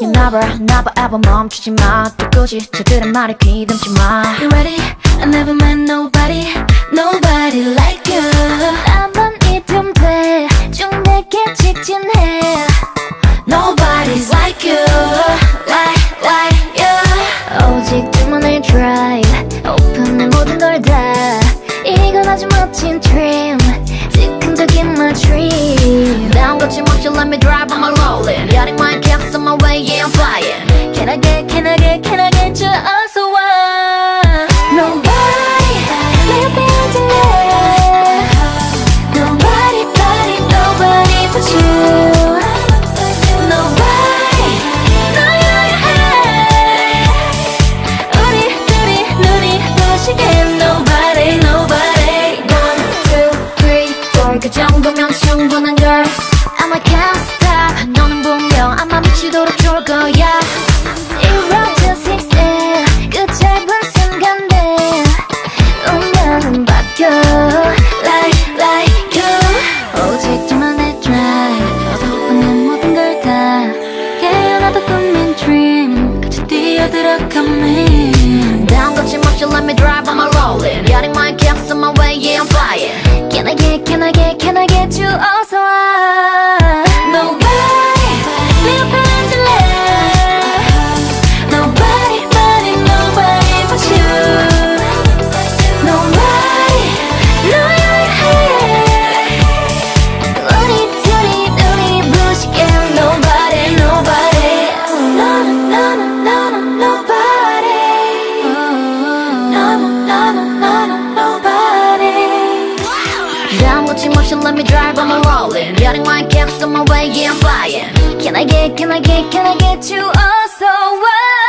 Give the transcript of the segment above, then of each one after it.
You never never ever 멈추지 마 또꾸지 저들의 말에 귀듬지 마 You ready? I never met nobody Nobody like you 한번 잊으면 돼쭉 내게 직진해 Nobody's like you Like, like you 오직 둘만의 drive 오픈해 모든 걸다 이건 아주 멋진 dream 즉흥적인 my dream 난 거침없이 let me drive I'm a 거야 Zero to sixteen 그 짧은 순간에 운명은 바뀌어 Like, like you 오직 둘만의 drive 어서 오픈해 모든 걸 다 깨어나도 꿈인 dream 같이 뛰어들어 come in 다음 거침없이 let me drive I'm a rolling Yachting my caps on my way yeah I'm flying Can I get can I get can I get you 어 I'm with motion, let me drive, I'm a rolling Getting my caps on my way, yeah, I'm flying Can I get, can I get, can I get you oh so well?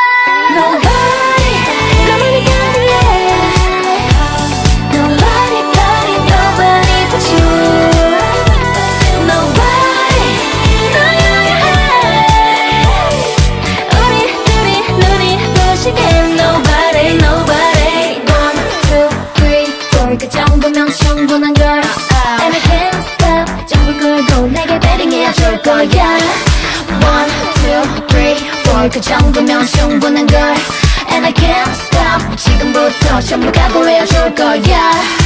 그 정도면 충분한 걸. And I can't stop. 지금부터 전부 각오해야 좋을 거야.